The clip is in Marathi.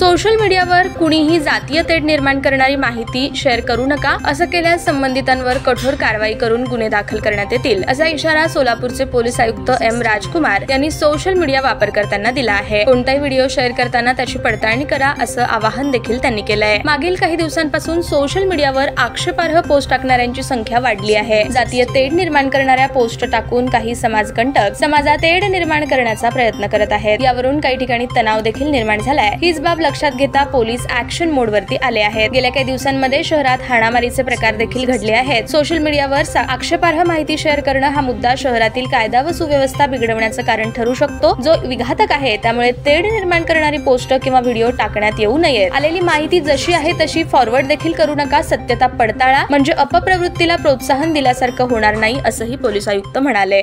सोशल मीडियावर कुणीही जातीय तेढ निर्माण करणारी माहिती शेअर करू नका असं केल्यास संबंधितांवर कठोर कारवाई करून गुन्हे दाखल करण्यात येतील असा इशारा सोलापूरचे पोलीस आयुक्त एम राजकुमार यांनी सोशल मीडिया वापर करताना दिला आहे. कोणताही व्हिडिओ शेअर करताना त्याची पडताळणी करा असं आवाहन देखील त्यांनी केलंय. मागील काही दिवसांपासून सोशल मीडियावर आक्षेपार्ह पोस्ट टाकणाऱ्यांची संख्या वाढली आहे. जातीय तेढ निर्माण करणाऱ्या पोस्ट टाकून काही समाजकंटक समाजात तेढ निर्माण करण्याचा प्रयत्न करत आहेत. यावरून काही ठिकाणी तणाव देखील निर्माण झालाय. हीच बाब लक्षात घेता पोलीस ऍक्शन मोडवरती आले आहेत. गेल्या काही दिवसांमध्ये शहरात हाणामारीचे प्रकार देखील घडले आहेत. सोशल मीडियावर सा- आक्षेपार्ह माहिती शेअर करणं हा मुद्दा शहरातील कायदा व सुव्यवस्था बिघडवण्याचं कारण ठरू शकतो जो विघातक आहे. त्यामुळे तेढ निर्माण करणारी पोस्ट किंवा व्हिडिओ टाकण्यात येऊ नये आलेली माहिती जशी आहे तशी फॉरवर्ड देखील करू नका. सत्यता पडताळा म्हणजे अपप्रवृत्तीला प्रोत्साहन दिल्यासारखं होणार नाही असंही पोलीस आयुक्त म्हणाले.